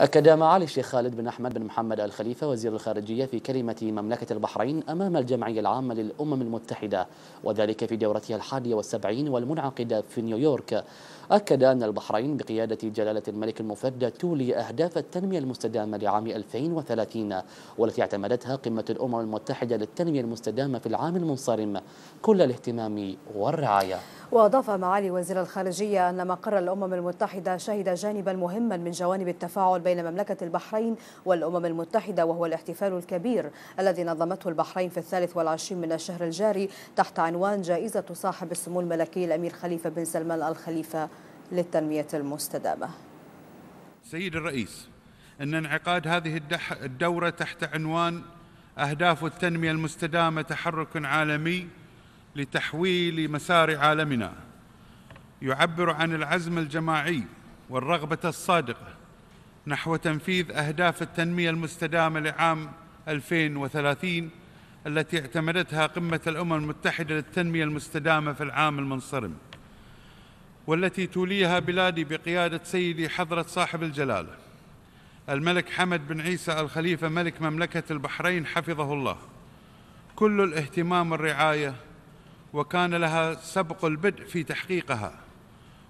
أكد معالي الشيخ خالد بن أحمد بن محمد الخليفة وزير الخارجية في كلمة مملكة البحرين أمام الجمعية العامة للأمم المتحدة وذلك في دورتها الحادية والسبعين والمنعقدة في نيويورك. أكد أن البحرين بقيادة جلالة الملك المفدى تولي أهداف التنمية المستدامة لعام 2030 والتي اعتمدتها قمة الأمم المتحدة للتنمية المستدامة في العام المنصرم كل الاهتمام والرعاية. وأضاف معالي وزير الخارجية أن مقر الأمم المتحدة شهد جانبا مهما من جوانب التفاعل بين مملكة البحرين والأمم المتحدة وهو الاحتفال الكبير الذي نظمته البحرين في الثالث والعشرين من الشهر الجاري تحت عنوان جائزة صاحب السمو الملكي الأمير خليفة بن سلمان الخليفة. للتنمية المستدامة. سيد الرئيس أن انعقاد هذه الدورة تحت عنوان أهداف التنمية المستدامة تحرك عالمي لتحويل مسار عالمنا. يعبر عن العزم الجماعي والرغبة الصادقة نحو تنفيذ أهداف التنمية المستدامة لعام 2030 التي اعتمدتها قمة الأمم المتحدة للتنمية المستدامة في العام المنصرم. والتي توليها بلادي بقيادة سيدي حضرة صاحب الجلالة. الملك حمد بن عيسى الخليفة ملك مملكة البحرين حفظه الله. كل الاهتمام والرعاية وكان لها سبق البدء في تحقيقها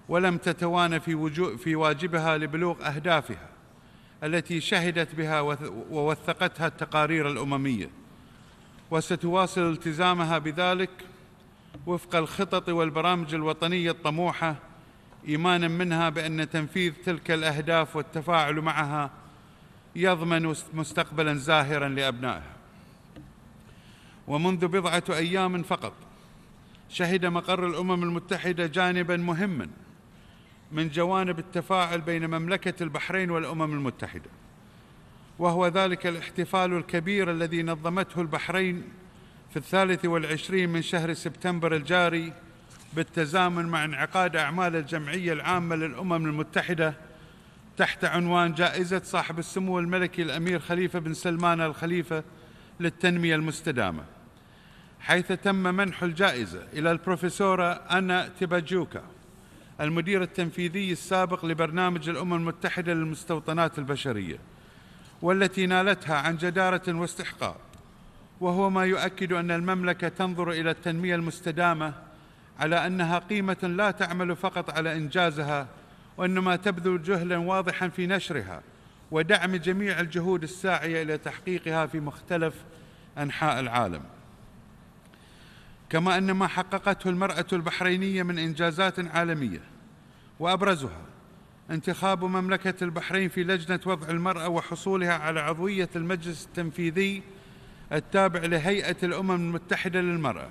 ولم تتوانى في, في واجبها لبلوغ أهدافها التي شهدت بها ووثقتها التقارير الأممية. وستواصل التزامها بذلك وفق الخطط والبرامج الوطنية الطموحة إيمانا منها بأن تنفيذ تلك الأهداف والتفاعل معها يضمن مستقبلا زاهرا لأبنائها. ومنذ بضعة أيام فقط شهد مقر الأمم المتحدة جانبا مهما من جوانب التفاعل بين مملكة البحرين والأمم المتحدة وهو ذلك الاحتفال الكبير الذي نظمته البحرين في الثالث والعشرين من شهر سبتمبر الجاري بالتزامن مع انعقاد أعمال الجمعية العامة للأمم المتحدة تحت عنوان جائزة صاحب السمو الملكي الأمير خليفة بن سلمان الخليفة للتنمية المستدامة حيث تم منح الجائزة إلى البروفيسورة أنا تيباجوكا المدير التنفيذي السابق لبرنامج الأمم المتحدة للمستوطنات البشرية والتي نالتها عن جدارة واستحقاق وهو ما يؤكد أن المملكة تنظر إلى التنمية المستدامة على أنها قيمة لا تعمل فقط على إنجازها وإنما تبذل جهلا واضحا في نشرها ودعم جميع الجهود الساعية إلى تحقيقها في مختلف أنحاء العالم. كما أن ما حققته المرأة البحرينية من إنجازات عالمية وأبرزها انتخاب مملكة البحرين في لجنة وضع المرأة وحصولها على عضوية المجلس التنفيذي التابع لهيئة الأمم المتحدة للمرأة.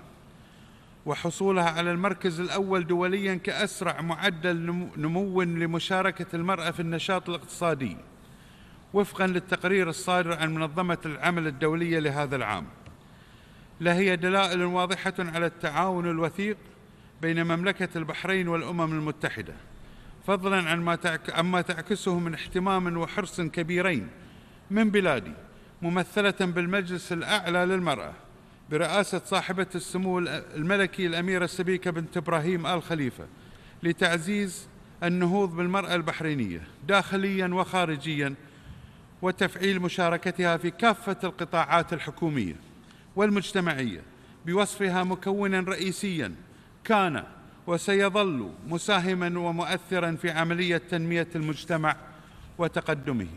وحصولها على المركز الأول دوليا كأسرع معدل نمو لمشاركة المرأة في النشاط الاقتصادي وفقا للتقرير الصادر عن منظمة العمل الدولية لهذا العام. لهي دلائل واضحة على التعاون الوثيق بين مملكة البحرين والأمم المتحدة فضلا عن ما عما تعكسه من اهتمام وحرص كبيرين من بلادي ممثلة بالمجلس الأعلى للمرأة. برئاسة صاحبة السمو الملكي الأميرة السبيكة بنت إبراهيم آل خليفة لتعزيز النهوض بالمرأة البحرينية داخليا وخارجيا وتفعيل مشاركتها في كافة القطاعات الحكومية والمجتمعية بوصفها مكونا رئيسيا كان وسيظل مساهما ومؤثرا في عملية تنمية المجتمع وتقدمه.